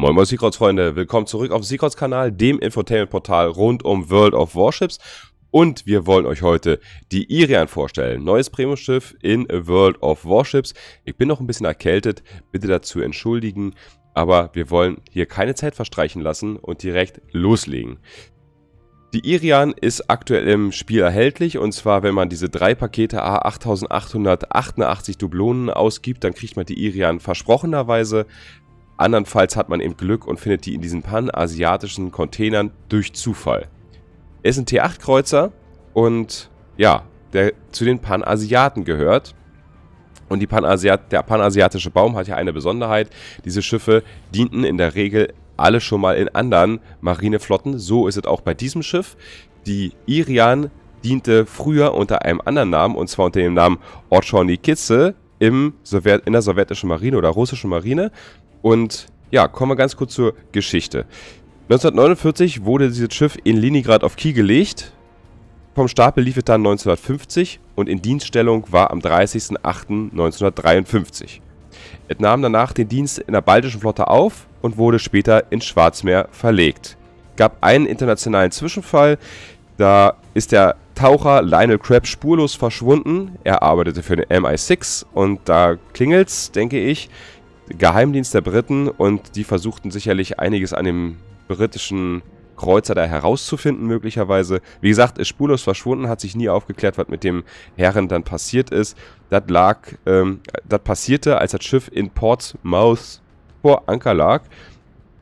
Moin Moin Secrets Freunde, willkommen zurück auf Secrets Kanal, dem Infotainment-Portal rund um World of Warships. Und wir wollen euch heute die Irian vorstellen. Neues Premium-Schiff in World of Warships. Ich bin noch ein bisschen erkältet, bitte dazu entschuldigen. Aber wir wollen hier keine Zeit verstreichen lassen und direkt loslegen. Die Irian ist aktuell im Spiel erhältlich und zwar, wenn man diese drei Pakete A8888 Dublonen ausgibt, dann kriegt man die Irian versprochenerweise Andernfalls hat man eben Glück und findet die in diesen panasiatischen Containern durch Zufall. Er ist ein T8-Kreuzer und ja, der zu den Panasiaten gehört. Und Panasiat der panasiatische Baum hat ja eine Besonderheit. Diese Schiffe dienten in der Regel alle schon mal in anderen Marineflotten. So ist es auch bei diesem Schiff. Die Irian diente früher unter einem anderen Namen, und zwar unter dem Namen Orchony Kitze im Sowjet in der sowjetischen Marine oder russischen Marine. Und ja, kommen wir ganz kurz zur Geschichte. 1949 wurde dieses Schiff in Leningrad auf Kiel gelegt. Vom Stapel lief es dann 1950 und in Dienststellung war am 30.08.1953. Es nahm danach den Dienst in der Baltischen Flotte auf und wurde später ins Schwarzmeer verlegt. Gab einen internationalen Zwischenfall, da ist der Taucher Lionel Crabb spurlos verschwunden. Er arbeitete für den MI6 und da klingelt's, denke ich. Geheimdienst der Briten und die versuchten sicherlich einiges an dem britischen Kreuzer da herauszufinden, möglicherweise. Wie gesagt, ist spurlos verschwunden, hat sich nie aufgeklärt, was mit dem Herren dann passiert ist. Das lag, ähm, das passierte, als das Schiff in Portsmouth vor Anker lag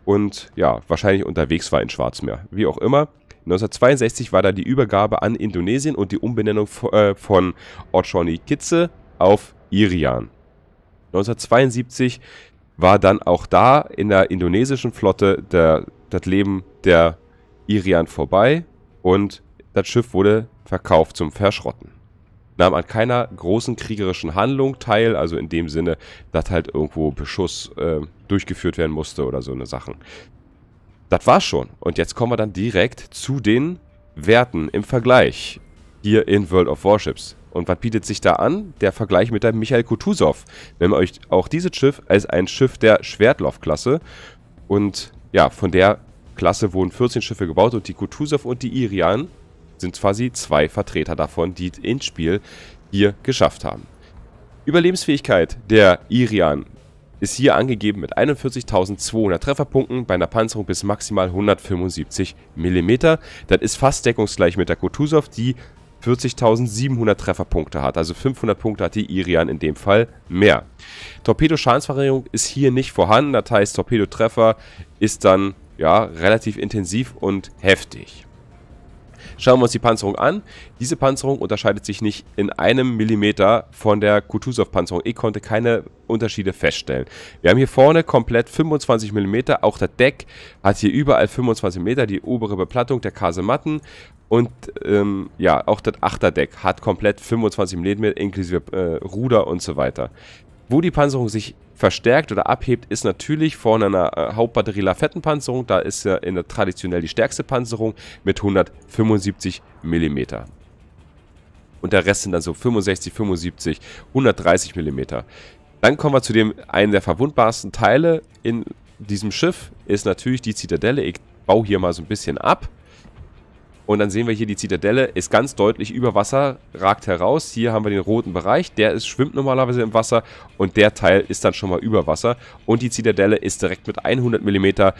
und ja, wahrscheinlich unterwegs war in Schwarzmeer. Wie auch immer. 1962 war da die Übergabe an Indonesien und die Umbenennung äh, von Ochoni Kitze auf Irian. 1972 war dann auch da in der indonesischen Flotte der, das Leben der Irian vorbei und das Schiff wurde verkauft zum Verschrotten. Nahm an keiner großen kriegerischen Handlung teil, also in dem Sinne, dass halt irgendwo Beschuss äh, durchgeführt werden musste oder so eine Sachen. Das war's schon. Und jetzt kommen wir dann direkt zu den Werten im Vergleich hier in World of Warships. Und was bietet sich da an? Der Vergleich mit der Michael. Nehmen wir euch auch dieses Schiff als ein Schiff der Schwertlauf-Klasse. Und ja, von der Klasse wurden 14 Schiffe gebaut und die Kutuzov und die Irian sind quasi zwei Vertreter davon, die ins Spiel hier geschafft haben. Überlebensfähigkeit der Irian ist hier angegeben mit 41.200 Trefferpunkten bei einer Panzerung bis maximal 175 mm. Das ist fast deckungsgleich mit der Kutuzov, die 40.700 Trefferpunkte hat. Also 500 Punkte hat die Irian in dem Fall mehr. Torpedo-Schadensvariierung ist hier nicht vorhanden. Das heißt, Torpedotreffer ist dann ja relativ intensiv und heftig. Schauen wir uns die Panzerung an. Diese Panzerung unterscheidet sich nicht in einem Millimeter von der Kutuzov-Panzerung. Ich konnte keine Unterschiede feststellen. Wir haben hier vorne komplett 25 mm. Auch das Deck hat hier überall 25 mm. Die obere Beplattung der Kasematten und ähm, ja, auch das Achterdeck hat komplett 25 mm inklusive äh, Ruder und so weiter. Wo die Panzerung sich verstärkt oder abhebt, ist natürlich vorne einer äh, Hauptbatterie-Lafettenpanzerung. Da ist ja in der traditionell die stärkste Panzerung mit 175 mm. Und der Rest sind dann so 65, 75, 130 mm. Dann kommen wir zu dem einen der verwundbarsten Teile in diesem Schiff, ist natürlich die Zitadelle. Ich baue hier mal so ein bisschen ab. Und dann sehen wir hier die Zitadelle, ist ganz deutlich über Wasser, ragt heraus. Hier haben wir den roten Bereich, der ist, schwimmt normalerweise im Wasser und der Teil ist dann schon mal über Wasser. Und die Zitadelle ist direkt mit 100 mm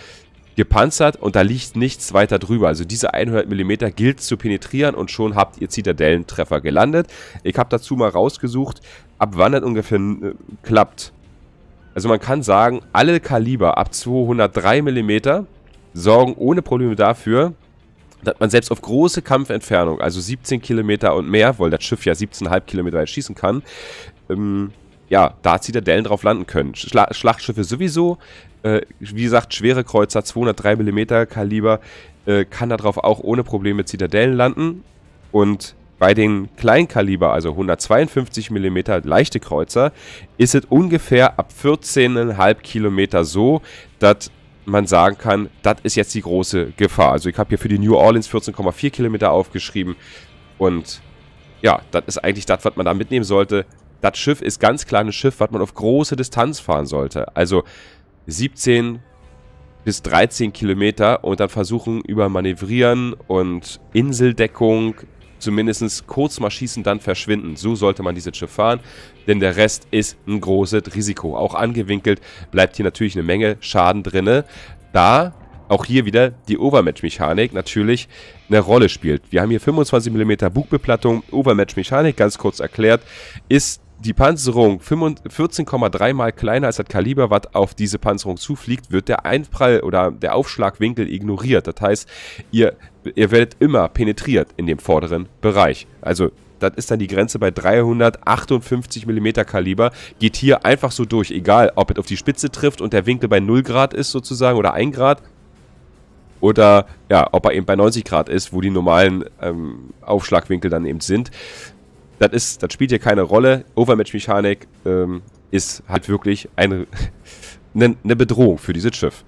gepanzert und da liegt nichts weiter drüber. Also diese 100 mm gilt zu penetrieren und schon habt ihr Zitadellentreffer gelandet. Ich habe dazu mal rausgesucht, ab wann das ungefähr äh, klappt. Also man kann sagen, alle Kaliber ab 203 mm sorgen ohne Probleme dafür, dass man selbst auf große Kampfentfernung, also 17 Kilometer und mehr, weil das Schiff ja 17,5 Kilometer weit schießen kann, ähm, ja, da Zitadellen drauf landen können. Schla Schlachtschiffe sowieso, äh, wie gesagt, schwere Kreuzer, 203 mm Kaliber, äh, kann darauf auch ohne Probleme Zitadellen landen. Und bei den Kleinkaliber, also 152 mm leichte Kreuzer, ist es ungefähr ab 14,5 Kilometer so, dass man sagen kann, das ist jetzt die große Gefahr. Also ich habe hier für die New Orleans 14,4 Kilometer aufgeschrieben und ja, das ist eigentlich das, was man da mitnehmen sollte. Das Schiff ist ganz ein Schiff, was man auf große Distanz fahren sollte. Also 17 bis 13 Kilometer und dann versuchen über Manövrieren und Inseldeckung zumindest kurz mal schießen, dann verschwinden. So sollte man dieses Schiff fahren, denn der Rest ist ein großes Risiko. Auch angewinkelt bleibt hier natürlich eine Menge Schaden drin, da auch hier wieder die Overmatch-Mechanik natürlich eine Rolle spielt. Wir haben hier 25 mm Bugbeplattung, Overmatch-Mechanik, ganz kurz erklärt, ist die Panzerung 14,3 mal kleiner als das Kaliber, was auf diese Panzerung zufliegt, wird der Einprall oder der Aufschlagwinkel ignoriert. Das heißt, ihr, ihr werdet immer penetriert in dem vorderen Bereich. Also das ist dann die Grenze bei 358 mm Kaliber. Geht hier einfach so durch, egal ob es auf die Spitze trifft und der Winkel bei 0 Grad ist sozusagen oder 1 Grad. Oder ja, ob er eben bei 90 Grad ist, wo die normalen ähm, Aufschlagwinkel dann eben sind das ist, das spielt hier keine Rolle. Overmatch-Mechanik ähm, ist halt wirklich eine, eine, eine Bedrohung für dieses Schiff.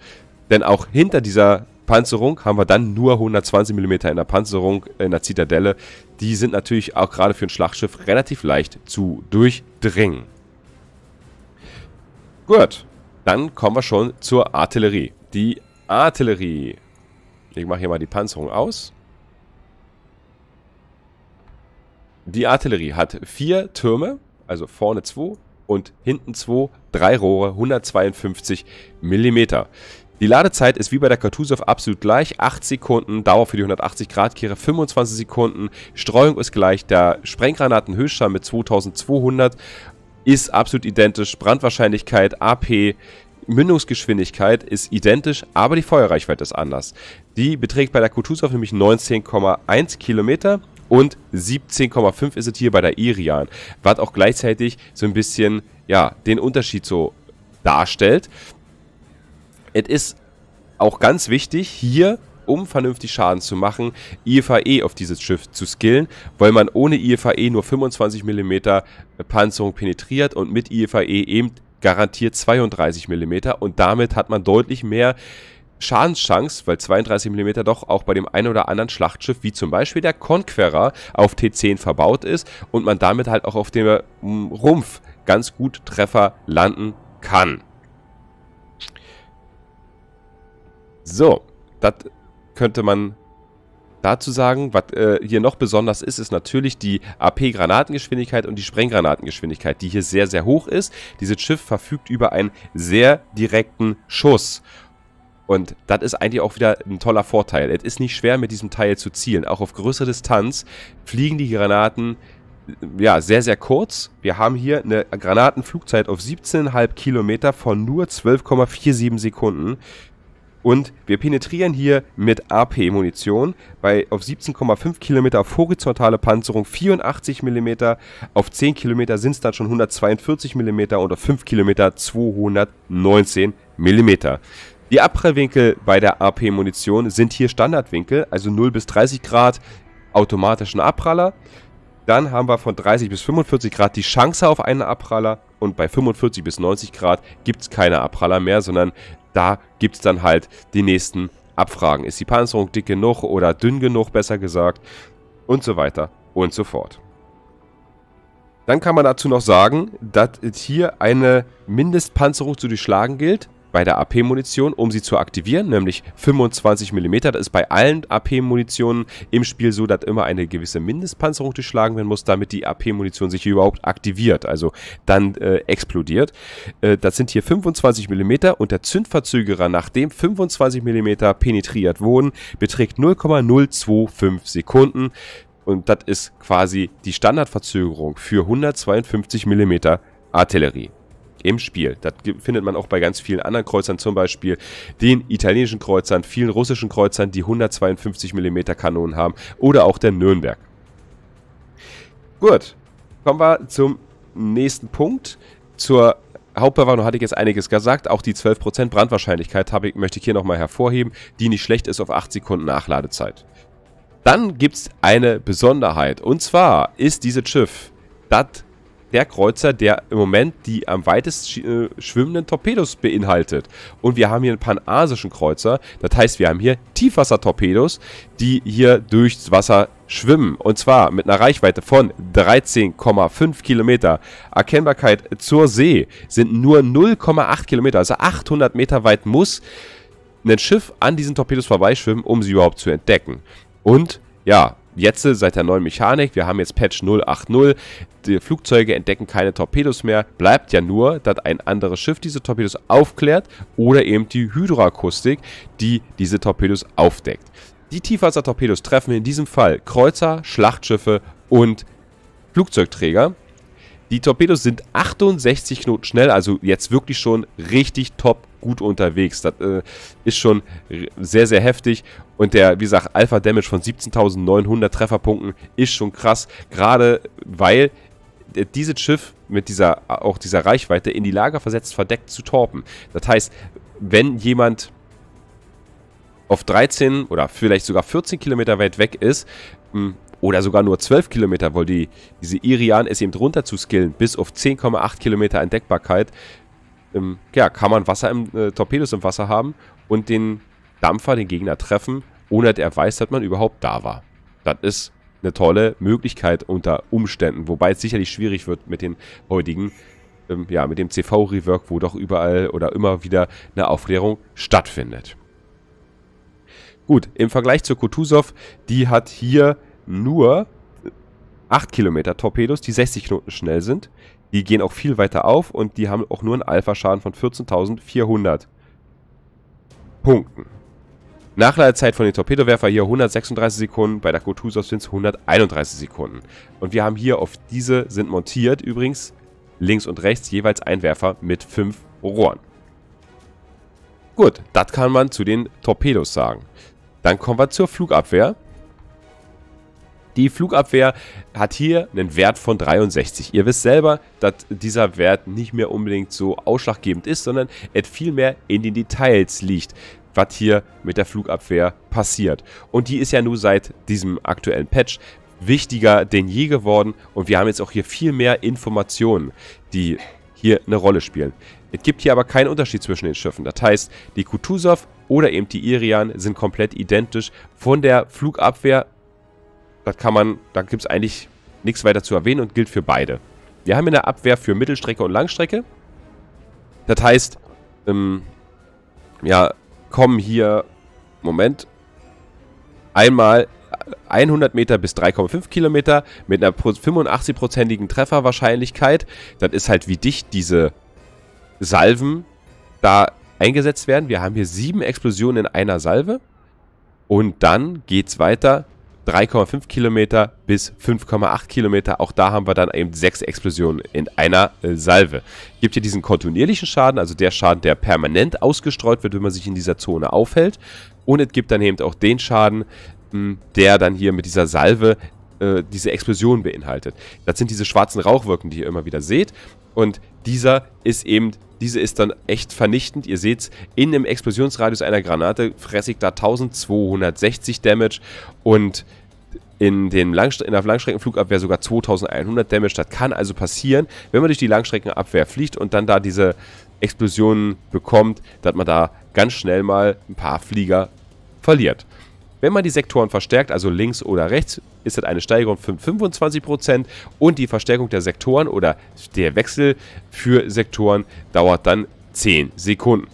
Denn auch hinter dieser Panzerung haben wir dann nur 120 mm in der Panzerung in der Zitadelle. Die sind natürlich auch gerade für ein Schlachtschiff relativ leicht zu durchdringen. Gut, dann kommen wir schon zur Artillerie. Die Artillerie. Ich mache hier mal die Panzerung aus. Die Artillerie hat vier Türme, also vorne zwei und hinten zwei, drei Rohre, 152 mm. Die Ladezeit ist wie bei der Kartusow absolut gleich, 8 Sekunden, Dauer für die 180 Grad Kehre 25 Sekunden, Streuung ist gleich, der Sprenggranatenhöchststand mit 2200 ist absolut identisch, Brandwahrscheinlichkeit, AP, Mündungsgeschwindigkeit ist identisch, aber die Feuerreichweite ist anders. Die beträgt bei der Kutuzov nämlich 19,1 Kilometer und 17,5 ist es hier bei der Irian, was auch gleichzeitig so ein bisschen ja, den Unterschied so darstellt. Es ist auch ganz wichtig, hier um vernünftig Schaden zu machen, IFAE auf dieses Schiff zu skillen, weil man ohne IFAE nur 25 mm Panzerung penetriert und mit IFAE eben garantiert 32 mm und damit hat man deutlich mehr Schadenschance, weil 32 mm doch auch bei dem einen oder anderen Schlachtschiff, wie zum Beispiel der Conqueror, auf T10 verbaut ist und man damit halt auch auf dem mm, Rumpf ganz gut Treffer landen kann. So, das könnte man dazu sagen. Was äh, hier noch besonders ist, ist natürlich die AP-Granatengeschwindigkeit und die Sprenggranatengeschwindigkeit, die hier sehr, sehr hoch ist. Dieses Schiff verfügt über einen sehr direkten Schuss. Und das ist eigentlich auch wieder ein toller Vorteil. Es ist nicht schwer, mit diesem Teil zu zielen. Auch auf größere Distanz fliegen die Granaten ja, sehr, sehr kurz. Wir haben hier eine Granatenflugzeit auf 17,5 Kilometer von nur 12,47 Sekunden. Und wir penetrieren hier mit AP-Munition bei auf 17,5 Kilometer auf horizontale Panzerung 84 mm, auf 10 Kilometer sind es dann schon 142 mm und auf 5 Kilometer 219 mm. Die Abprallwinkel bei der AP-Munition sind hier Standardwinkel, also 0 bis 30 Grad automatischen Abpraller. Dann haben wir von 30 bis 45 Grad die Chance auf einen Abpraller und bei 45 bis 90 Grad gibt es keine Abpraller mehr, sondern da gibt es dann halt die nächsten Abfragen. Ist die Panzerung dick genug oder dünn genug, besser gesagt, und so weiter und so fort. Dann kann man dazu noch sagen, dass hier eine Mindestpanzerung zu durchschlagen gilt bei der AP-Munition, um sie zu aktivieren, nämlich 25 mm. Das ist bei allen AP-Munitionen im Spiel so, dass immer eine gewisse Mindestpanzerung durchschlagen werden muss, damit die AP-Munition sich überhaupt aktiviert, also dann äh, explodiert. Äh, das sind hier 25 mm und der Zündverzögerer, nachdem 25 mm penetriert wurden, beträgt 0,025 Sekunden. Und das ist quasi die Standardverzögerung für 152 mm Artillerie im Spiel. Das findet man auch bei ganz vielen anderen Kreuzern, zum Beispiel den italienischen Kreuzern, vielen russischen Kreuzern, die 152 mm Kanonen haben oder auch der Nürnberg. Gut, kommen wir zum nächsten Punkt. Zur Hauptbewahrung hatte ich jetzt einiges gesagt. Auch die 12% Brandwahrscheinlichkeit ich, möchte ich hier nochmal hervorheben, die nicht schlecht ist auf 8 Sekunden Nachladezeit. Dann gibt es eine Besonderheit. Und zwar ist dieses Schiff das der Kreuzer, der im Moment die am weitest äh, schwimmenden Torpedos beinhaltet. Und wir haben hier einen panasischen Kreuzer. Das heißt, wir haben hier Tiefwassertorpedos, die hier durchs Wasser schwimmen. Und zwar mit einer Reichweite von 13,5 Kilometer. Erkennbarkeit zur See sind nur 0,8 Kilometer, also 800 Meter weit muss ein Schiff an diesen Torpedos vorbeischwimmen, um sie überhaupt zu entdecken. Und ja, jetzt seit der neuen Mechanik, wir haben jetzt Patch 080, die Flugzeuge entdecken keine Torpedos mehr, bleibt ja nur, dass ein anderes Schiff diese Torpedos aufklärt oder eben die Hydroakustik, die diese Torpedos aufdeckt. Die Tiefwassertorpedos treffen in diesem Fall Kreuzer, Schlachtschiffe und Flugzeugträger. Die Torpedos sind 68 Knoten schnell, also jetzt wirklich schon richtig top gut unterwegs. Das äh, ist schon sehr, sehr heftig. Und der, wie gesagt, Alpha Damage von 17.900 Trefferpunkten ist schon krass. Gerade weil dieses Schiff mit dieser, auch dieser Reichweite in die Lage versetzt, verdeckt zu torpen. Das heißt, wenn jemand auf 13 oder vielleicht sogar 14 Kilometer weit weg ist, hm, oder sogar nur 12 Kilometer, weil die, diese Irian ist eben drunter zu skillen, bis auf 10,8 Kilometer Entdeckbarkeit, ähm, ja, kann man Wasser im, äh, Torpedos im Wasser haben und den Dampfer, den Gegner treffen, ohne dass er weiß, dass man überhaupt da war. Das ist eine tolle Möglichkeit unter Umständen, wobei es sicherlich schwierig wird mit den heutigen, ähm, ja, mit dem CV-Rework, wo doch überall oder immer wieder eine Aufklärung stattfindet. Gut, im Vergleich zur Kutuzov, die hat hier nur 8 Kilometer Torpedos, die 60 Knoten schnell sind. Die gehen auch viel weiter auf und die haben auch nur einen Alpha-Schaden von 14.400 Punkten. Nachladezeit von den Torpedowerfer hier 136 Sekunden, bei der Kutuzov sind es 131 Sekunden. Und wir haben hier auf diese sind montiert übrigens links und rechts jeweils ein Werfer mit 5 Rohren. Gut, das kann man zu den Torpedos sagen. Dann kommen wir zur Flugabwehr. Die Flugabwehr hat hier einen Wert von 63. Ihr wisst selber, dass dieser Wert nicht mehr unbedingt so ausschlaggebend ist, sondern es vielmehr in den Details liegt, was hier mit der Flugabwehr passiert. Und die ist ja nur seit diesem aktuellen Patch wichtiger denn je geworden und wir haben jetzt auch hier viel mehr Informationen, die hier eine Rolle spielen. Es gibt hier aber keinen Unterschied zwischen den Schiffen. Das heißt, die Kutuzov oder eben die Irian sind komplett identisch. Von der Flugabwehr, das kann man, da gibt es eigentlich nichts weiter zu erwähnen und gilt für beide. Wir haben eine Abwehr für Mittelstrecke und Langstrecke. Das heißt, ähm, ja, kommen hier, Moment, einmal 100 Meter bis 3,5 Kilometer mit einer 85-prozentigen Trefferwahrscheinlichkeit. Das ist halt, wie dicht diese Salven da eingesetzt werden. Wir haben hier sieben Explosionen in einer Salve. Und dann geht es weiter 3,5 Kilometer bis 5,8 Kilometer. Auch da haben wir dann eben sechs Explosionen in einer äh, Salve. Gibt hier diesen kontinuierlichen Schaden, also der Schaden, der permanent ausgestreut wird, wenn man sich in dieser Zone aufhält. Und es gibt dann eben auch den Schaden, mh, der dann hier mit dieser Salve äh, diese Explosion beinhaltet. Das sind diese schwarzen Rauchwolken, die ihr immer wieder seht. Und dieser ist eben diese ist dann echt vernichtend. Ihr seht es, in dem Explosionsradius einer Granate fresse ich da 1260 Damage und in, den Langst in der Langstreckenflugabwehr sogar 2100 Damage. Das kann also passieren, wenn man durch die Langstreckenabwehr fliegt und dann da diese Explosionen bekommt, dass man da ganz schnell mal ein paar Flieger verliert. Wenn man die Sektoren verstärkt, also links oder rechts, ist das eine Steigerung von 25% und die Verstärkung der Sektoren oder der Wechsel für Sektoren dauert dann 10 Sekunden.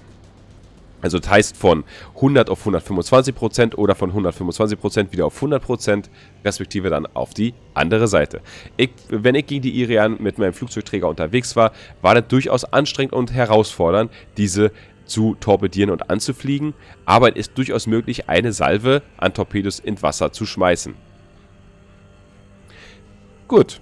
Also das heißt von 100 auf 125% oder von 125% wieder auf 100%, respektive dann auf die andere Seite. Ich, wenn ich gegen die Irian mit meinem Flugzeugträger unterwegs war, war das durchaus anstrengend und herausfordernd, diese zu torpedieren und anzufliegen, aber es ist durchaus möglich, eine Salve an Torpedos ins Wasser zu schmeißen. Gut.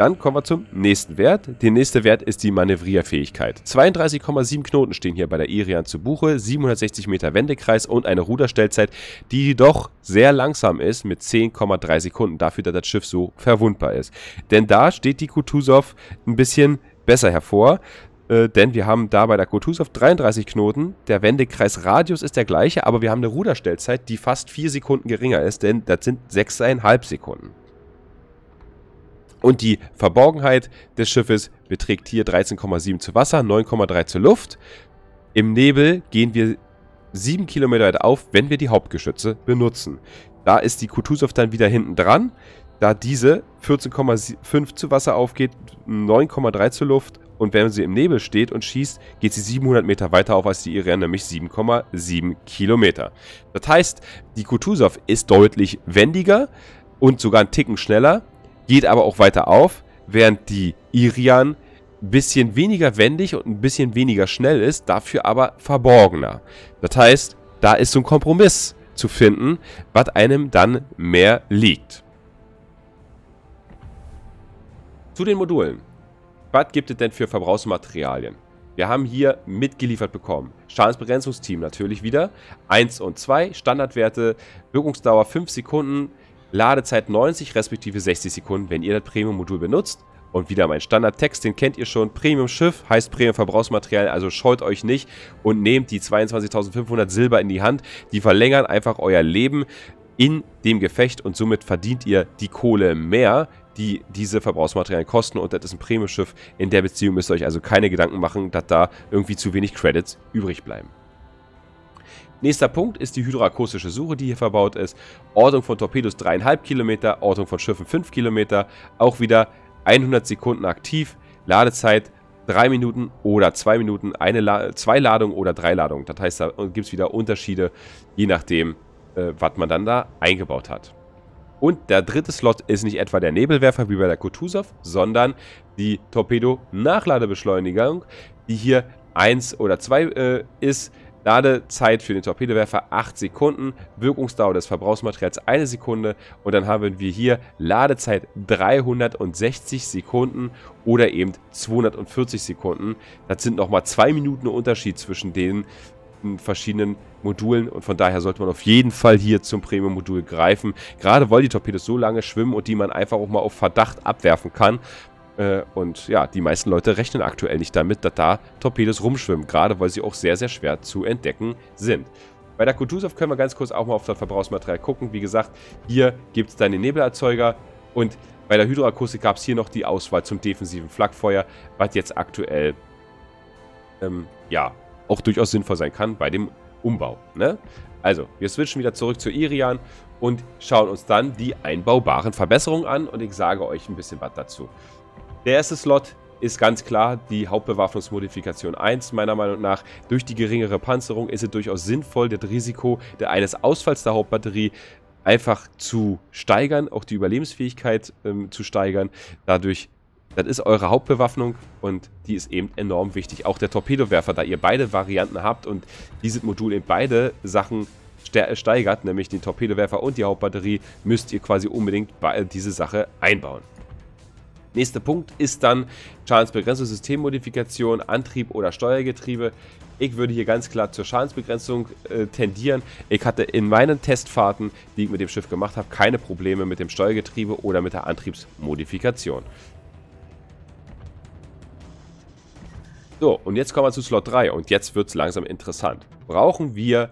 Dann kommen wir zum nächsten Wert. Der nächste Wert ist die Manövrierfähigkeit. 32,7 Knoten stehen hier bei der Irian zu Buche, 760 Meter Wendekreis und eine Ruderstellzeit, die doch sehr langsam ist mit 10,3 Sekunden dafür, dass das Schiff so verwundbar ist. Denn da steht die Kutuzov ein bisschen besser hervor. Äh, denn wir haben da bei der Kutuzov 33 Knoten. Der Wendekreisradius ist der gleiche, aber wir haben eine Ruderstellzeit, die fast 4 Sekunden geringer ist, denn das sind 6,5 Sekunden. Und die Verborgenheit des Schiffes beträgt hier 13,7 zu Wasser, 9,3 zur Luft. Im Nebel gehen wir 7 Kilometer weit auf, wenn wir die Hauptgeschütze benutzen. Da ist die Kutuzov dann wieder hinten dran, da diese 14,5 zu Wasser aufgeht, 9,3 zur Luft Und wenn sie im Nebel steht und schießt, geht sie 700 Meter weiter auf als die Irian, nämlich 7,7 Kilometer. Das heißt, die Kutuzov ist deutlich wendiger und sogar einen Ticken schneller, geht aber auch weiter auf, während die Irian ein bisschen weniger wendig und ein bisschen weniger schnell ist, dafür aber verborgener. Das heißt, da ist so ein Kompromiss zu finden, was einem dann mehr liegt. Zu den Modulen. Was gibt es denn für Verbrauchsmaterialien? Wir haben hier mitgeliefert bekommen. Schadensbegrenzungsteam natürlich wieder. 1 und 2, Standardwerte, Wirkungsdauer 5 Sekunden, Ladezeit 90 respektive 60 Sekunden, wenn ihr das Premium-Modul benutzt. Und wieder mein Standardtext, den kennt ihr schon. Premium-Schiff heißt Premium-Verbrauchsmaterial, also scheut euch nicht und nehmt die 22.500 Silber in die Hand. Die verlängern einfach euer Leben in dem Gefecht und somit verdient ihr die Kohle mehr, die diese Verbrauchsmaterialien kosten und das ist ein Premium-Schiff. In der Beziehung müsst ihr euch also keine Gedanken machen, dass da irgendwie zu wenig Credits übrig bleiben. Nächster Punkt ist die hydroakustische Suche, die hier verbaut ist. Ortung von Torpedos 3,5 Kilometer, Ortung von Schiffen 5 Kilometer. Auch wieder 100 Sekunden aktiv, Ladezeit 3 Minuten oder 2 Minuten, eine La zwei Ladungen oder drei Ladungen. Das heißt, da gibt es wieder Unterschiede, je nachdem, äh, was man dann da eingebaut hat. Und der dritte Slot ist nicht etwa der Nebelwerfer wie bei der Kutuzov, sondern die Torpedo-Nachladebeschleunigung, die hier 1 oder 2 äh, ist. Ladezeit für den Torpedowerfer 8 Sekunden, Wirkungsdauer des Verbrauchsmaterials 1 Sekunde und dann haben wir hier Ladezeit 360 Sekunden oder eben 240 Sekunden. Das sind nochmal 2 Minuten Unterschied zwischen den verschiedenen Modulen und von daher sollte man auf jeden Fall hier zum Premium-Modul greifen. Gerade weil die Torpedos so lange schwimmen und die man einfach auch mal auf Verdacht abwerfen kann. Äh, und ja, die meisten Leute rechnen aktuell nicht damit, dass da Torpedos rumschwimmen, gerade weil sie auch sehr, sehr schwer zu entdecken sind. Bei der Kutuzov können wir ganz kurz auch mal auf das Verbrauchsmaterial gucken. Wie gesagt, hier gibt es dann den Nebelerzeuger und bei der Hydroakustik gab es hier noch die Auswahl zum defensiven Flakfeuer, was jetzt aktuell ähm, ja, auch durchaus sinnvoll sein kann bei dem Umbau. Ne? Also, wir switchen wieder zurück zur Irian und schauen uns dann die einbaubaren Verbesserungen an und ich sage euch ein bisschen was dazu. Der erste Slot ist ganz klar die Hauptbewaffnungsmodifikation 1. Meiner Meinung nach, durch die geringere Panzerung ist es durchaus sinnvoll, das Risiko eines Ausfalls der Hauptbatterie einfach zu steigern, auch die Überlebensfähigkeit ähm, zu steigern. Dadurch das ist eure Hauptbewaffnung und die ist eben enorm wichtig. Auch der Torpedowerfer, da ihr beide Varianten habt und dieses Modul in beide Sachen steigert, nämlich den Torpedowerfer und die Hauptbatterie, müsst ihr quasi unbedingt diese Sache einbauen. Nächster Punkt ist dann Schadensbegrenzung, Systemmodifikation, Antrieb oder Steuergetriebe. Ich würde hier ganz klar zur Schadensbegrenzung äh, tendieren. Ich hatte in meinen Testfahrten, die ich mit dem Schiff gemacht habe, keine Probleme mit dem Steuergetriebe oder mit der Antriebsmodifikation. So, und jetzt kommen wir zu Slot 3 und jetzt wird es langsam interessant. Brauchen wir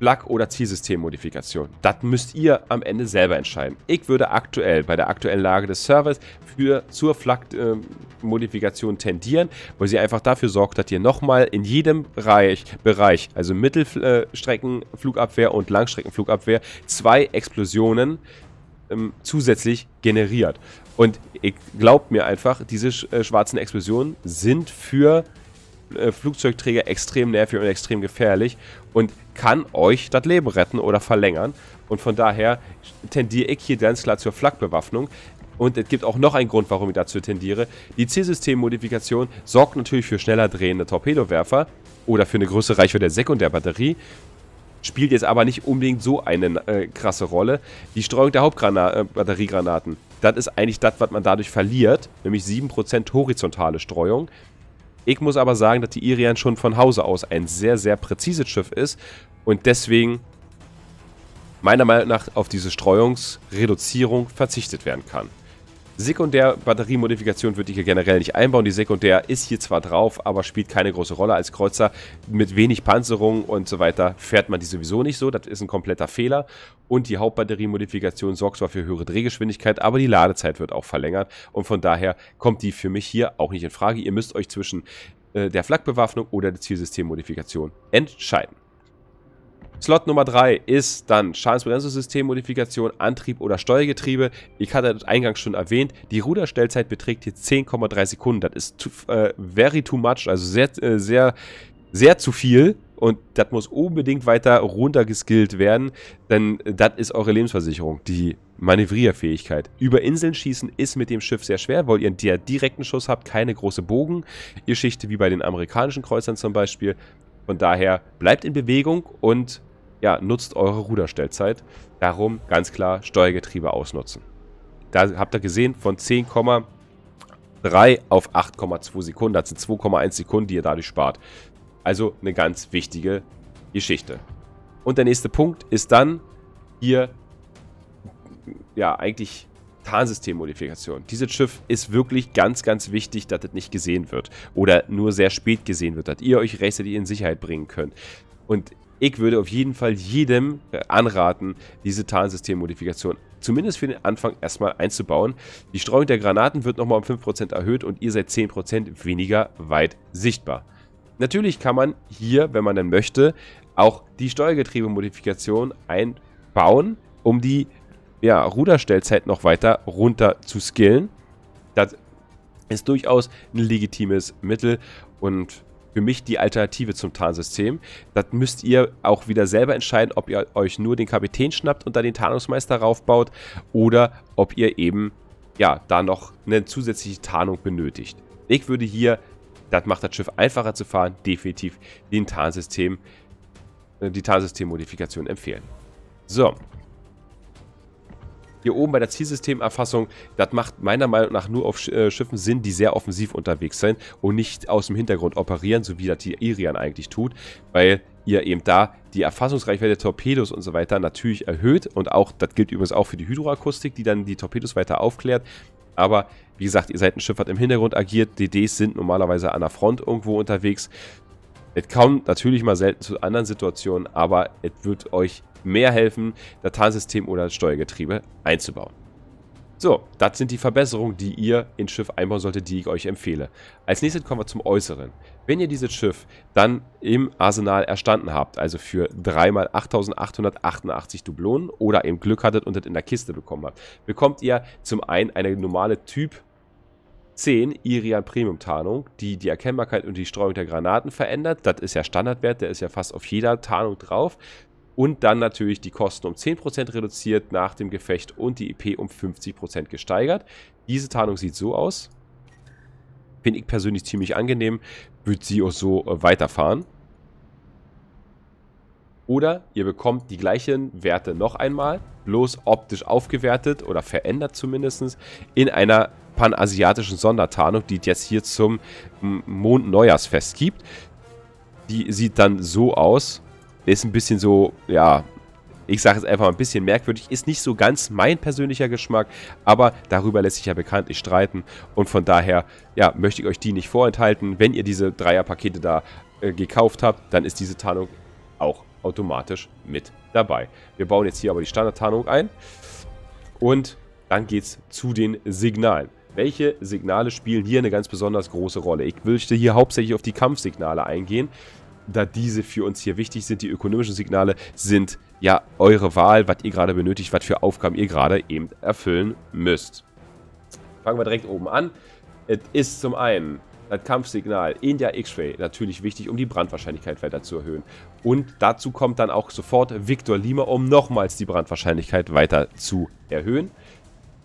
Plug- oder Zielsystemmodifikation? Das müsst ihr am Ende selber entscheiden. Ich würde aktuell, bei der aktuellen Lage des Servers, für, zur Flak-Modifikation tendieren, weil sie einfach dafür sorgt, dass ihr nochmal in jedem Bereich, Bereich also Mittelstreckenflugabwehr und Langstreckenflugabwehr, zwei Explosionen ähm, zusätzlich generiert. Und ich glaubt mir einfach, diese äh, schwarzen Explosionen sind für äh, Flugzeugträger extrem nervig und extrem gefährlich und kann euch das Leben retten oder verlängern. Und von daher tendiere ich hier ganz klar zur Flakbewaffnung. Und es gibt auch noch einen Grund, warum ich dazu tendiere. Die Zielsystemmodifikation sorgt natürlich für schneller drehende Torpedowerfer oder für eine größere Reichweite der Sekundärbatterie spielt jetzt aber nicht unbedingt so eine äh, krasse Rolle. Die Streuung der Hauptbatteriegranaten, äh, das ist eigentlich das, was man dadurch verliert, nämlich 7% horizontale Streuung. Ich muss aber sagen, dass die Irian schon von Hause aus ein sehr, sehr präzises Schiff ist und deswegen meiner Meinung nach auf diese Streuungsreduzierung verzichtet werden kann. Sekundär-Batteriemodifikation würde ich hier generell nicht einbauen. Die Sekundär ist hier zwar drauf, aber spielt keine große Rolle. Als Kreuzer mit wenig Panzerung und so weiter fährt man die sowieso nicht so. Das ist ein kompletter Fehler. Und die Hauptbatteriemodifikation sorgt zwar für höhere Drehgeschwindigkeit, aber die Ladezeit wird auch verlängert. Und von daher kommt die für mich hier auch nicht in Frage. Ihr müsst euch zwischen äh, der Flakbewaffnung oder der Zielsystemmodifikation entscheiden. Slot Nummer 3 ist dann Schadensbegrenzungssystem-Modifikation, Antrieb oder Steuergetriebe. Ich hatte das eingangs schon erwähnt, die Ruderstellzeit beträgt hier 10,3 Sekunden. Das ist too, äh, very too much, also sehr, äh, sehr, sehr zu viel. Und das muss unbedingt weiter runtergeskillt werden, denn das ist eure Lebensversicherung, die Manövrierfähigkeit. Über Inseln schießen ist mit dem Schiff sehr schwer, weil ihr einen direkten Schuss habt, keine große Bogen. Ihr schichte wie bei den amerikanischen Kreuzern zum Beispiel. Von daher bleibt in Bewegung und ja, nutzt eure Ruderstellzeit. Darum ganz klar Steuergetriebe ausnutzen. Da habt ihr gesehen, von 10,3 auf 8,2 Sekunden. Das sind 2,1 Sekunden, die ihr dadurch spart. Also eine ganz wichtige Geschichte. Und der nächste Punkt ist dann hier, ja, eigentlich Tarnsystemmodifikation. Dieses Schiff ist wirklich ganz, ganz wichtig, dass das nicht gesehen wird. Oder nur sehr spät gesehen wird, dass ihr euch rechtzeitig in Sicherheit bringen könnt. Und ich würde auf jeden Fall jedem äh, anraten, diese Tarnsystemmodifikation zumindest für den Anfang erstmal einzubauen. Die Streuung der Granaten wird nochmal um 5% erhöht und ihr seid 10% weniger weit sichtbar. Natürlich kann man hier, wenn man dann möchte, auch die Steuergetriebemodifikation einbauen, um die ja, Ruderstellzeit noch weiter runter zu skillen. Das ist durchaus ein legitimes Mittel und für mich die Alternative zum Tarnsystem. Das müsst ihr auch wieder selber entscheiden, ob ihr euch nur den Kapitän schnappt und dann den Tarnungsmeister raufbaut oder ob ihr eben ja da noch eine zusätzliche Tarnung benötigt. Ich würde hier, das macht das Schiff einfacher zu fahren, definitiv den Tarnsystem, äh, die Tarnsystemmodifikation empfehlen. So, hier oben bei der Zielsystemerfassung, das macht meiner Meinung nach nur auf äh, Schiffen Sinn, die sehr offensiv unterwegs sind und nicht aus dem Hintergrund operieren, so wie das die Irian eigentlich tut, weil ihr eben da die Erfassungsreichweite der Torpedos und so weiter natürlich erhöht und auch, das gilt übrigens auch für die Hydroakustik, die dann die Torpedos weiter aufklärt, aber wie gesagt, ihr seid ein Schiff, das im Hintergrund agiert, DDs sind normalerweise an der Front irgendwo unterwegs, es kommt natürlich mal selten zu anderen Situationen, aber es wird euch mehr helfen, Dateisystem oder das Steuergetriebe einzubauen. So, das sind die Verbesserungen, die ihr ins Schiff einbauen solltet, die ich euch empfehle. Als nächstes kommen wir zum Äußeren. Wenn ihr dieses Schiff dann im Arsenal erstanden habt, also für 3 x 8888 Dublonen oder eben Glück hattet und das in der Kiste bekommen habt, bekommt ihr zum einen eine normale Typ 10 Irian Premium Tarnung, die die Erkennbarkeit und die Streuung der Granaten verändert. Das ist ja Standardwert, der ist ja fast auf jeder Tarnung drauf. Und dann natürlich die Kosten um 10% reduziert nach dem Gefecht und die EP um 50% gesteigert. Diese Tarnung sieht so aus. Finde ich persönlich ziemlich angenehm. Würde sie auch so äh, weiterfahren. Oder ihr bekommt die gleichen Werte noch einmal, bloß optisch aufgewertet oder verändert zumindest, in einer panasiatischen Sondertarnung, die es jetzt hier zum Mondneujahrsfest gibt. Die sieht dann so aus. Ist ein bisschen so, ja, ich sage es einfach mal ein bisschen merkwürdig, ist nicht so ganz mein persönlicher Geschmack, aber darüber lässt sich ja bekanntlich streiten und von daher, ja, möchte ich euch die nicht vorenthalten. Wenn ihr diese Dreierpakete da äh, gekauft habt, dann ist diese Tarnung auch automatisch mit dabei. Wir bauen jetzt hier aber die Standardtarnung ein und dann geht es zu den Signalen. Welche Signale spielen hier eine ganz besonders große Rolle? Ich möchte hier hauptsächlich auf die Kampfsignale eingehen, da diese für uns hier wichtig sind. Die ökonomischen Signale sind ja eure Wahl, was ihr gerade benötigt, was für Aufgaben ihr gerade eben erfüllen müsst. Fangen wir direkt oben an. Es ist zum einen das Kampfsignal in der X-Ray natürlich wichtig, um die Brandwahrscheinlichkeit weiter zu erhöhen. Und dazu kommt dann auch sofort Victor Lima, um nochmals die Brandwahrscheinlichkeit weiter zu erhöhen.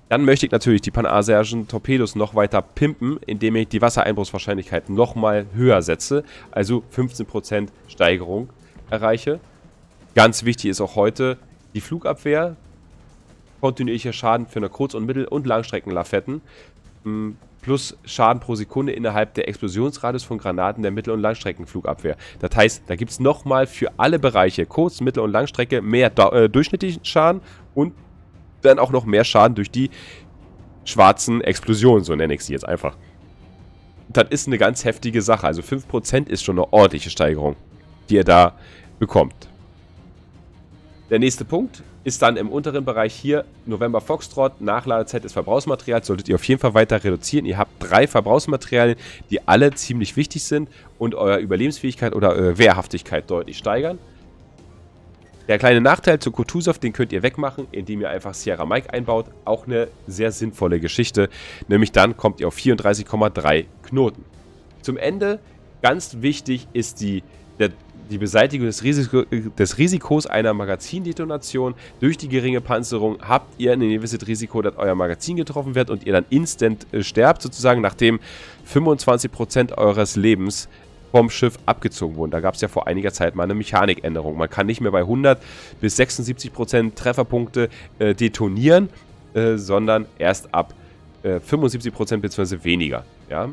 Dann möchte ich natürlich die panasiatischen Torpedos noch weiter pimpen, indem ich die Wassereinbruchswahrscheinlichkeit nochmal höher setze, also 15% Steigerung erreiche. Ganz wichtig ist auch heute die Flugabwehr, kontinuierlicher Schaden für eine Kurz- und Mittel- und Langstreckenlafetten plus Schaden pro Sekunde innerhalb der Explosionsradius von Granaten der Mittel- und Langstreckenflugabwehr. Das heißt, da gibt es nochmal für alle Bereiche, Kurz-, Mittel- und Langstrecke, mehr äh, durchschnittlichen Schaden und dann auch noch mehr Schaden durch die schwarzen Explosionen, so nenne ich sie jetzt einfach. Das ist eine ganz heftige Sache. Also 5% ist schon eine ordentliche Steigerung, die ihr da bekommt. Der nächste Punkt ist dann im unteren Bereich hier November Foxtrot. Nachladezeit des Verbrauchsmaterials solltet ihr auf jeden Fall weiter reduzieren. Ihr habt drei Verbrauchsmaterialien, die alle ziemlich wichtig sind und eure Überlebensfähigkeit oder eure Wehrhaftigkeit deutlich steigern. Der kleine Nachteil zu Kutuzov, den könnt ihr wegmachen, indem ihr einfach Sierra Mike einbaut. Auch eine sehr sinnvolle Geschichte. Nämlich dann kommt ihr auf 34,3 Knoten. Zum Ende, ganz wichtig, ist die, der, die Beseitigung des, Risiko, des, Risikos einer Magazindetonation. Durch die geringe Panzerung habt ihr ein gewisses Risiko, dass euer Magazin getroffen wird und ihr dann instant äh, sterbt, sozusagen, nachdem 25% eures Lebens vom Schiff abgezogen wurden. Da gab es ja vor einiger Zeit mal eine Mechanikänderung. Man kann nicht mehr bei 100 bis 76% Trefferpunkte äh, detonieren, äh, sondern erst ab äh, 75% bzw. weniger. Ja?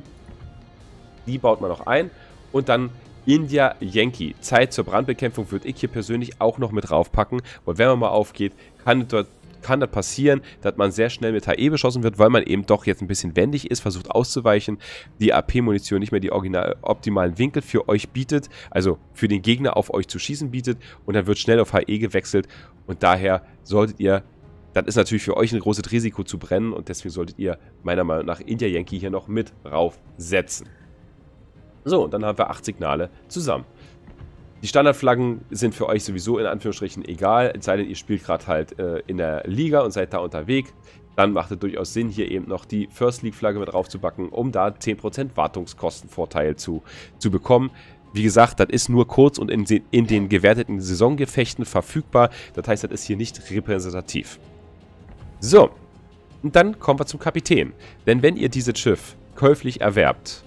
Die baut man noch ein und dann India Yankee. Zeit zur Brandbekämpfung würde ich hier persönlich auch noch mit draufpacken. Und wenn man mal aufgeht, kann dort kann das passieren, dass man sehr schnell mit HE beschossen wird, weil man eben doch jetzt ein bisschen wendig ist, versucht auszuweichen, die AP-Munition nicht mehr die original optimalen Winkel für euch bietet, also für den Gegner auf euch zu schießen bietet und dann wird schnell auf HE gewechselt und daher solltet ihr das ist natürlich für euch ein großes Risiko zu brennen und deswegen solltet ihr meiner Meinung nach India Yankee hier noch mit draufsetzen. So, und dann haben wir acht Signale zusammen. Die Standardflaggen sind für euch sowieso in Anführungsstrichen egal, es sei denn, ihr spielt gerade halt äh, in der Liga und seid da unterwegs. Dann macht es durchaus Sinn, hier eben noch die First League Flagge mit draufzubacken, um da 10% Wartungskostenvorteil zu, zu bekommen. Wie gesagt, das ist nur kurz und in, in den gewerteten Saisongefechten verfügbar. Das heißt, das ist hier nicht repräsentativ. So, und dann kommen wir zum Kapitän. Denn wenn ihr dieses Schiff käuflich erwerbt,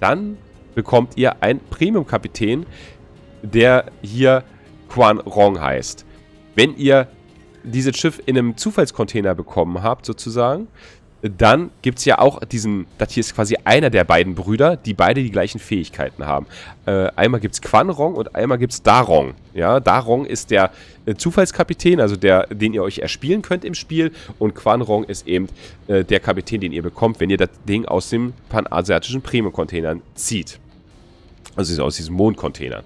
dann bekommt ihr einen Premium-Kapitän, der hier Quan Rong heißt. Wenn ihr dieses Schiff in einem Zufallscontainer bekommen habt, sozusagen, dann gibt es ja auch diesen, das hier ist quasi einer der beiden Brüder, die beide die gleichen Fähigkeiten haben. Äh, einmal gibt es Quanrong und einmal gibt es Darong. Ja, Darong ist der äh, Zufallskapitän, also der, den ihr euch erspielen könnt im Spiel. Und Quanrong ist eben äh, der Kapitän, den ihr bekommt, wenn ihr das Ding aus dem panasiatischen Premium-Containern zieht. Also aus diesen Mondcontainern.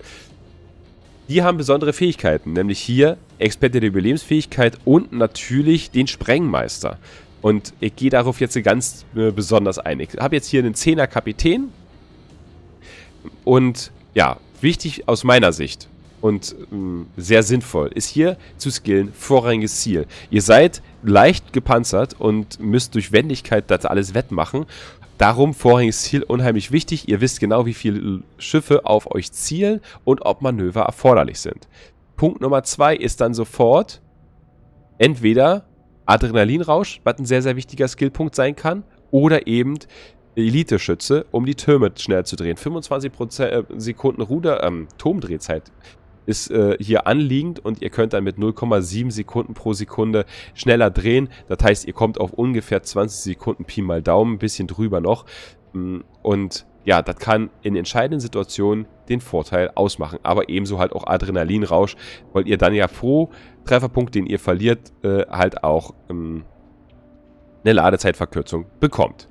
Die haben besondere Fähigkeiten, nämlich hier Experte der Überlebensfähigkeit und natürlich den Sprengmeister. Und ich gehe darauf jetzt ganz äh, besonders ein. Ich habe jetzt hier einen 10er Kapitän. Und ja, wichtig aus meiner Sicht und mh, sehr sinnvoll ist hier zu skillen vorrangiges Ziel. Ihr seid leicht gepanzert und müsst durch Wendigkeit das alles wettmachen Darum vorrangiges Ziel unheimlich wichtig. Ihr wisst genau, wie viele Schiffe auf euch zielen und ob Manöver erforderlich sind. Punkt Nummer zwei ist dann sofort entweder Adrenalinrausch, was ein sehr, sehr wichtiger Skillpunkt sein kann, oder eben Elite-Schütze, um die Türme schnell zu drehen. 25 äh, Sekunden Ruder, ähm, Turmdrehzeit ist äh, hier anliegend und ihr könnt dann mit 0,7 Sekunden pro Sekunde schneller drehen. Das heißt, ihr kommt auf ungefähr 20 Sekunden Pi mal Daumen, ein bisschen drüber noch. Mm, und ja, das kann in entscheidenden Situationen den Vorteil ausmachen. Aber ebenso halt auch Adrenalinrausch, weil ihr dann ja pro Trefferpunkt, den ihr verliert, äh, halt auch ähm, eine Ladezeitverkürzung bekommt.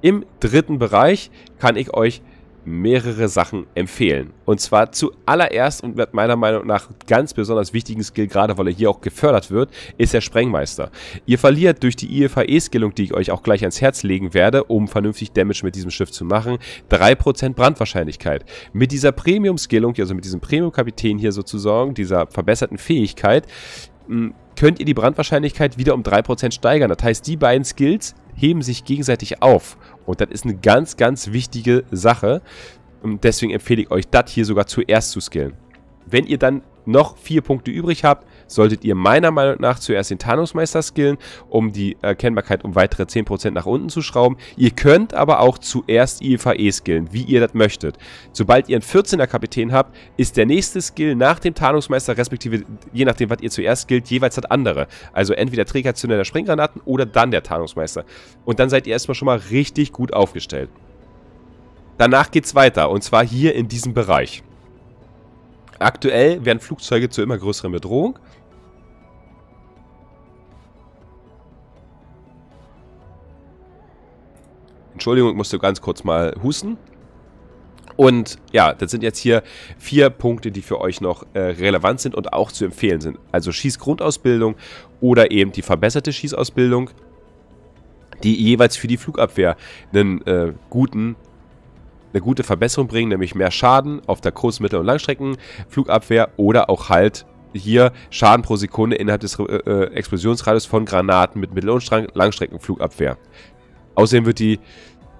Im dritten Bereich kann ich euch mehrere Sachen empfehlen. Und zwar zuallererst und mit meiner Meinung nach ganz besonders wichtigen Skill, gerade weil er hier auch gefördert wird, ist der Sprengmeister. Ihr verliert durch die IFAE-Skillung, die ich euch auch gleich ans Herz legen werde, um vernünftig Damage mit diesem Schiff zu machen, 3% Brandwahrscheinlichkeit. Mit dieser Premium-Skillung, also mit diesem Premium-Kapitän hier sozusagen, dieser verbesserten Fähigkeit, könnt ihr die Brandwahrscheinlichkeit wieder um 3% steigern. Das heißt, die beiden Skills heben sich gegenseitig auf. Und das ist eine ganz, ganz wichtige Sache. Und deswegen empfehle ich euch, das hier sogar zuerst zu skillen. Wenn ihr dann noch vier Punkte übrig habt, solltet ihr meiner Meinung nach zuerst den Tarnungsmeister skillen, um die Erkennbarkeit um weitere 10% nach unten zu schrauben. Ihr könnt aber auch zuerst IFAE skillen, wie ihr das möchtet. Sobald ihr einen 14er Kapitän habt, ist der nächste Skill nach dem Tarnungsmeister, respektive je nachdem, was ihr zuerst skillt, jeweils das andere. Also entweder Trägerzünder der Sprenggranaten oder dann der Tarnungsmeister. Und dann seid ihr erstmal schon mal richtig gut aufgestellt. Danach geht's weiter und zwar hier in diesem Bereich. Aktuell werden Flugzeuge zu immer größeren Bedrohung. Entschuldigung, ich musste ganz kurz mal husten. Und ja, das sind jetzt hier vier Punkte, die für euch noch äh, relevant sind und auch zu empfehlen sind. Also Schießgrundausbildung oder eben die verbesserte Schießausbildung, die jeweils für die Flugabwehr einen äh, guten eine gute Verbesserung bringen, nämlich mehr Schaden auf der Kurz-, Mittel- und Langstreckenflugabwehr oder auch halt hier Schaden pro Sekunde innerhalb des äh, äh Explosionsradius von Granaten mit Mittel- und Langstreckenflugabwehr. Außerdem wird die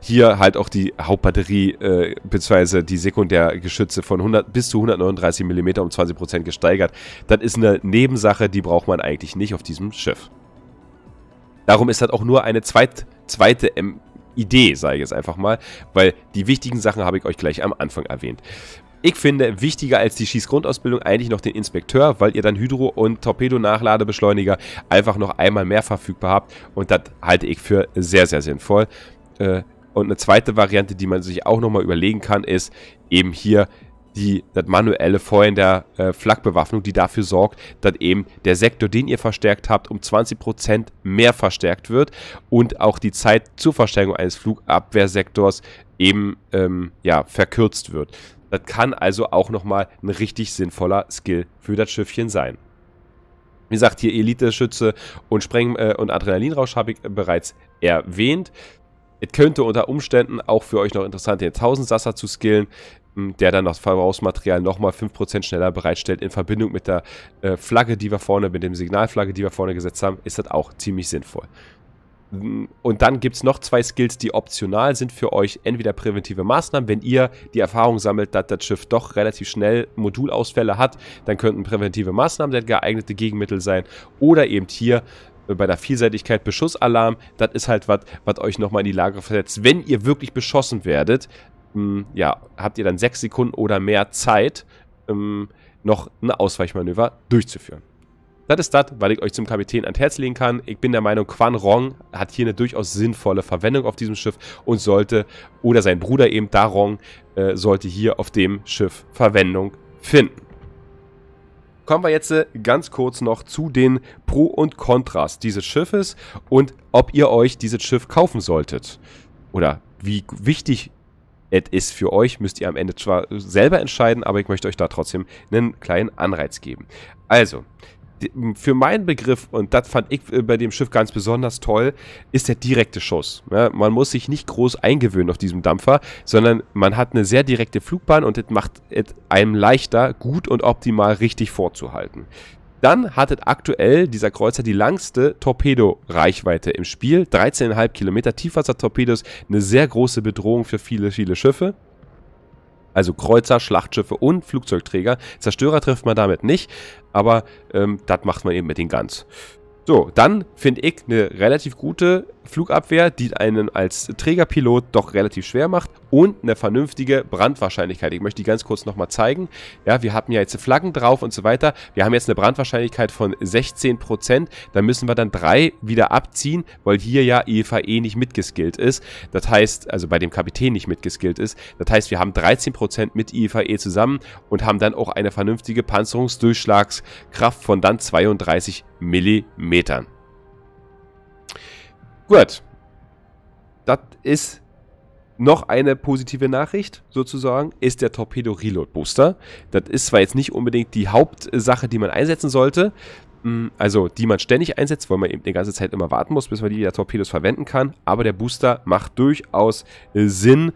hier halt auch die Hauptbatterie äh, bzw. die Sekundärgeschütze von 100 bis zu 139 mm um 20% gesteigert. Das ist eine Nebensache, die braucht man eigentlich nicht auf diesem Schiff. Darum ist das auch nur eine zweit, zweite ähm, Idee, sage ich jetzt einfach mal, weil die wichtigen Sachen habe ich euch gleich am Anfang erwähnt. Ich finde wichtiger als die Schießgrundausbildung eigentlich noch den Inspekteur, weil ihr dann Hydro- und Torpedo-Nachladebeschleuniger einfach noch einmal mehr verfügbar habt und das halte ich für sehr, sehr sinnvoll. Äh, und eine zweite Variante, die man sich auch nochmal überlegen kann, ist eben hier die, das manuelle Feuern der äh, Flakbewaffnung, die dafür sorgt, dass eben der Sektor, den ihr verstärkt habt, um 20% mehr verstärkt wird und auch die Zeit zur Verstärkung eines Flugabwehrsektors eben ähm, ja, verkürzt wird. Das kann also auch nochmal ein richtig sinnvoller Skill für das Schiffchen sein. Wie gesagt, hier Elite-Schütze und Spreng- äh, und Adrenalinrausch habe ich bereits erwähnt. Es könnte unter Umständen auch für euch noch interessant, den 1000 Sasser zu skillen der dann das Verbrauchsmaterial nochmal 5% schneller bereitstellt. In Verbindung mit der äh, Flagge, die wir vorne, mit dem Signalflagge, die wir vorne gesetzt haben, ist das auch ziemlich sinnvoll. Und dann gibt es noch zwei Skills, die optional sind für euch. Entweder präventive Maßnahmen, wenn ihr die Erfahrung sammelt, dass das Schiff doch relativ schnell Modulausfälle hat, dann könnten präventive Maßnahmen das geeignete Gegenmittel sein. Oder eben hier äh, bei der Vielseitigkeit Beschussalarm. Das ist halt was, was euch nochmal in die Lage versetzt. Wenn ihr wirklich beschossen werdet, ähm, ja, habt ihr dann sechs Sekunden oder mehr Zeit, ähm, noch ein Ausweichmanöver durchzuführen. Das ist das, weil ich euch zum Kapitän ans Herz legen kann. Ich bin der Meinung, Quan Rong hat hier eine durchaus sinnvolle Verwendung auf diesem Schiff und sollte, oder sein Bruder eben Darong, äh, sollte hier auf dem Schiff Verwendung finden. Kommen wir jetzt äh, ganz kurz noch zu den Pro und Kontras dieses Schiffes und ob ihr euch dieses Schiff kaufen solltet. Oder wie wichtig es ist für euch, müsst ihr am Ende zwar selber entscheiden, aber ich möchte euch da trotzdem einen kleinen Anreiz geben. Also, für meinen Begriff, und das fand ich äh, bei dem Schiff ganz besonders toll, ist der direkte Schuss. Ja, man muss sich nicht groß eingewöhnen auf diesem Dampfer, sondern man hat eine sehr direkte Flugbahn und es macht es einem leichter, gut und optimal richtig vorzuhalten. Dann hattet aktuell dieser Kreuzer die langste Torpedoreichweite im Spiel. 13,5 Kilometer Tiefwassertorpedos, eine sehr große Bedrohung für viele, viele Schiffe. Also Kreuzer, Schlachtschiffe und Flugzeugträger. Zerstörer trifft man damit nicht, aber ähm, das macht man eben mit den Guns. So, dann finde ich eine relativ gute Flugabwehr, die einen als Trägerpilot doch relativ schwer macht und eine vernünftige Brandwahrscheinlichkeit. Ich möchte die ganz kurz nochmal zeigen. Ja, wir hatten ja jetzt Flaggen drauf und so weiter. Wir haben jetzt eine Brandwahrscheinlichkeit von 16%. Da müssen wir dann drei wieder abziehen, weil hier ja EVE e nicht mitgeskillt ist. Das heißt, also bei dem Kapitän nicht mitgeskillt ist. Das heißt, wir haben 13% mit EVE e zusammen und haben dann auch eine vernünftige Panzerungsdurchschlagskraft von dann 32 Millimetern. Gut. Das ist noch eine positive Nachricht, sozusagen, ist der Torpedo Reload Booster. Das ist zwar jetzt nicht unbedingt die Hauptsache, die man einsetzen sollte, hm, also die man ständig einsetzt, weil man eben die ganze Zeit immer warten muss, bis man die Torpedos verwenden kann, aber der Booster macht durchaus Sinn.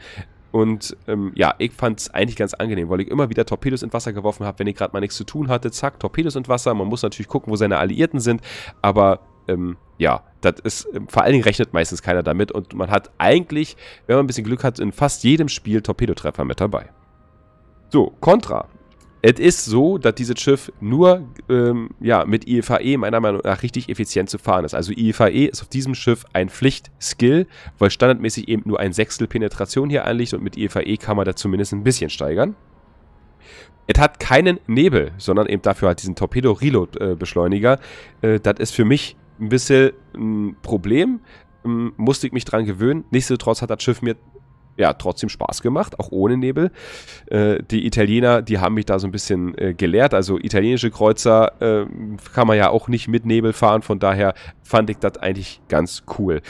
Und ähm, ja, ich fand es eigentlich ganz angenehm, weil ich immer wieder Torpedos in Wasser geworfen habe, wenn ich gerade mal nichts zu tun hatte. Zack, Torpedos in Wasser. Man muss natürlich gucken, wo seine Alliierten sind, aber ähm, ja, das ist, ähm, vor allen Dingen rechnet meistens keiner damit und man hat eigentlich, wenn man ein bisschen Glück hat, in fast jedem Spiel Torpedotreffer mit dabei. So, Contra. Es ist so, dass dieses Schiff nur ähm, ja, mit IFAE meiner Meinung nach richtig effizient zu fahren ist. Also IFAE ist auf diesem Schiff ein Pflichtskill, weil standardmäßig eben nur ein Sechstel Penetration hier anliegt und mit IFAE kann man da zumindest ein bisschen steigern. Es hat keinen Nebel, sondern eben dafür halt diesen Torpedo-Reload-Beschleuniger. Äh, äh, das ist für mich ein bisschen ein Problem. Ähm, musste ich mich dran gewöhnen. Nichtsdestotrotz hat das Schiff mir ja, trotzdem Spaß gemacht, auch ohne Nebel. Äh, die Italiener, die haben mich da so ein bisschen äh, gelehrt. Also italienische Kreuzer äh, kann man ja auch nicht mit Nebel fahren, von daher fand ich das eigentlich ganz cool.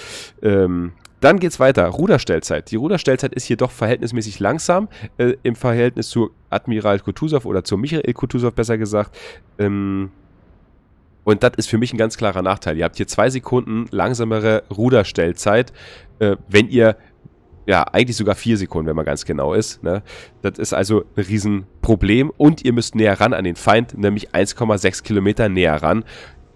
Ähm, dann geht's weiter. Ruderstellzeit. Die Ruderstellzeit ist hier doch verhältnismäßig langsam äh, im Verhältnis zu Admiral Kutuzov oder zu Michael Kutuzov besser gesagt. Ähm, und das ist für mich ein ganz klarer Nachteil. Ihr habt hier zwei Sekunden langsamere Ruderstellzeit, äh, wenn ihr ja, eigentlich sogar vier Sekunden, wenn man ganz genau ist. Ne? Das ist also ein Riesenproblem und ihr müsst näher ran an den Feind, nämlich 1,6 Kilometer näher ran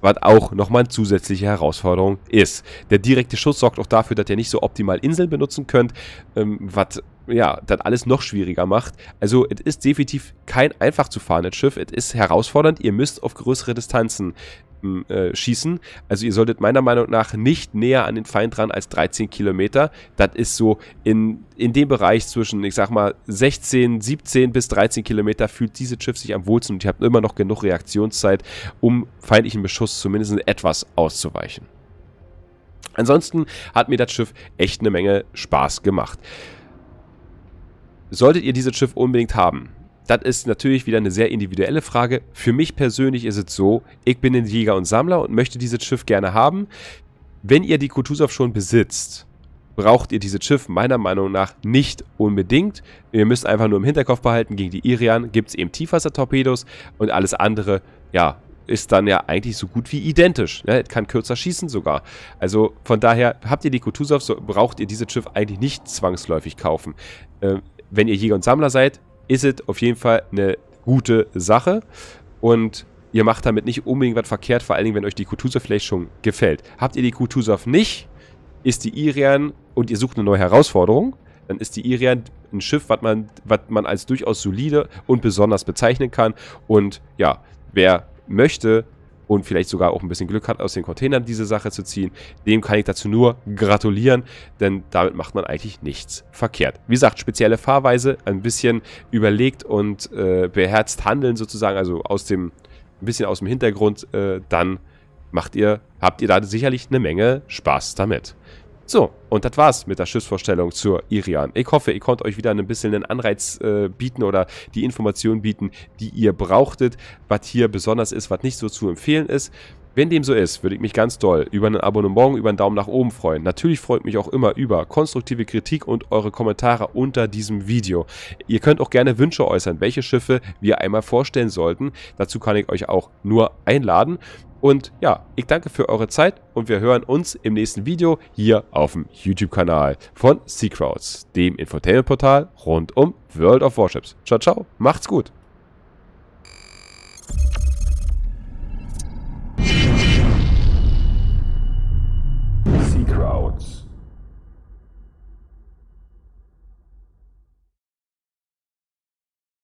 was auch nochmal eine zusätzliche Herausforderung ist. Der direkte Schuss sorgt auch dafür, dass ihr nicht so optimal Inseln benutzen könnt, ähm, was ja, das alles noch schwieriger macht. Also, es ist definitiv kein einfach zu fahrendes Schiff. Es ist herausfordernd. Ihr müsst auf größere Distanzen äh, schießen. Also ihr solltet meiner Meinung nach nicht näher an den Feind ran als 13 Kilometer. Das ist so in, in dem Bereich zwischen, ich sag mal, 16, 17 bis 13 Kilometer fühlt dieses Schiff sich am wohlsten und ihr habt immer noch genug Reaktionszeit, um feindlichen Beschuss zumindest etwas auszuweichen. Ansonsten hat mir das Schiff echt eine Menge Spaß gemacht. Solltet ihr dieses Schiff unbedingt haben, das ist natürlich wieder eine sehr individuelle Frage. Für mich persönlich ist es so, ich bin ein Jäger und Sammler und möchte dieses Schiff gerne haben. Wenn ihr die Kutuzov schon besitzt, braucht ihr dieses Schiff meiner Meinung nach nicht unbedingt. Ihr müsst einfach nur im Hinterkopf behalten, gegen die Irian gibt es eben Tiefwassertorpedos und alles andere, ja, ist dann ja eigentlich so gut wie identisch. Es kann kürzer schießen sogar. Also von daher, habt ihr die Kutuzov, so braucht ihr dieses Schiff eigentlich nicht zwangsläufig kaufen. Äh, wenn ihr Jäger und Sammler seid, ist es auf jeden Fall eine gute Sache. Und ihr macht damit nicht unbedingt was verkehrt, vor allen Dingen, wenn euch die Kutuzov vielleicht schon gefällt. Habt ihr die Kutuzov nicht, ist die Irian und ihr sucht eine neue Herausforderung, dann ist die Irian ein Schiff, was man, was man als durchaus solide und besonders bezeichnen kann. Und ja, wer möchte, und vielleicht sogar auch ein bisschen Glück hat, aus den Containern diese Sache zu ziehen, dem kann ich dazu nur gratulieren, denn damit macht man eigentlich nichts verkehrt. Wie gesagt, spezielle Fahrweise, ein bisschen überlegt und äh, beherzt handeln sozusagen, also aus dem, ein bisschen aus dem Hintergrund, äh, dann macht ihr, habt ihr da sicherlich eine Menge Spaß damit. So, und das war's mit der Schiffsvorstellung zur Irian. Ich hoffe, ihr konnte euch wieder ein bisschen einen Anreiz äh, bieten oder die Informationen bieten, die ihr brauchtet, was hier besonders ist, was nicht so zu empfehlen ist. Wenn dem so ist, würde ich mich ganz doll über ein Abonnement, über einen Daumen nach oben freuen. Natürlich freut mich auch immer über konstruktive Kritik und eure Kommentare unter diesem Video. Ihr könnt auch gerne Wünsche äußern, welche Schiffe wir einmal vorstellen sollten. Dazu kann ich euch auch nur einladen. Und ja, ich danke für eure Zeit und wir hören uns im nächsten Video hier auf dem YouTube-Kanal von Seacrowds, dem Infotainment-Portal rund um World of Warships. Ciao, ciao, macht's gut!